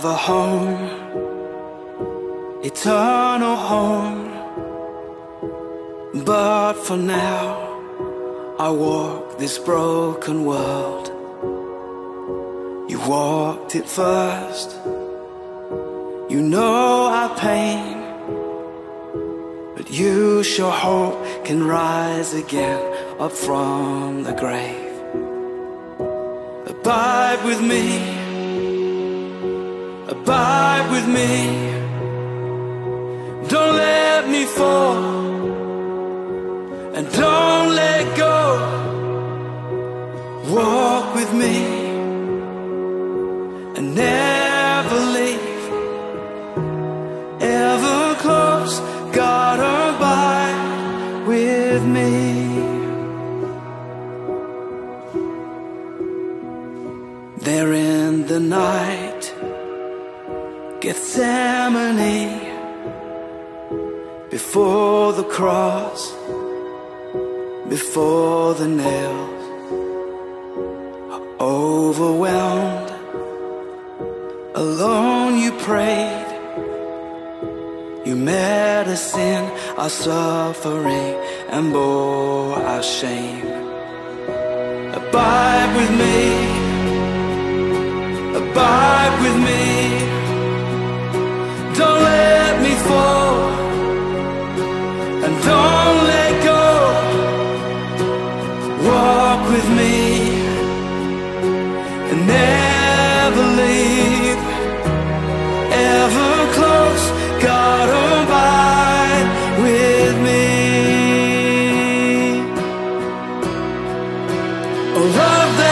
have a home, eternal home. But for now, I walk this broken world. You walked it first. You know our pain. But you sure hope can rise again up from the grave. Abide with me. Abide with me. Don't let me fall. And don't let go. Walk with me. And never leave. Ever close. God abide with me. There in the night, Gethsemane, before the cross, before the nails, overwhelmed, alone you prayed. You in our suffering and bore our shame. Abide with me abide with me. A love that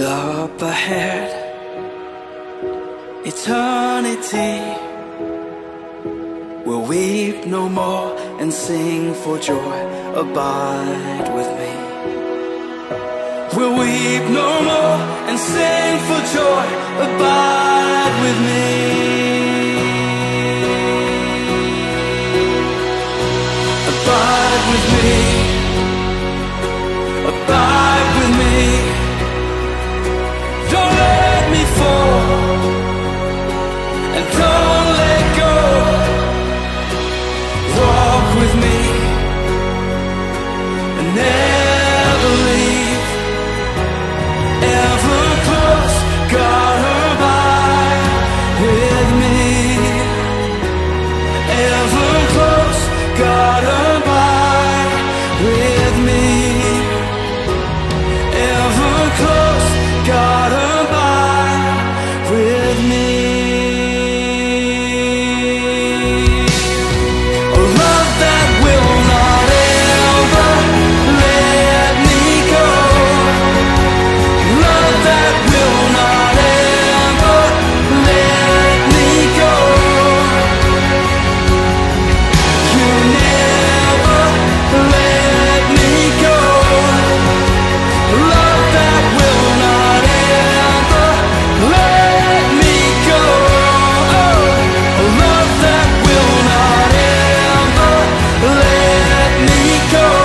Up ahead, eternity will weep no more and sing for joy. Abide with me. We'll weep no more and sing for joy. Abide go.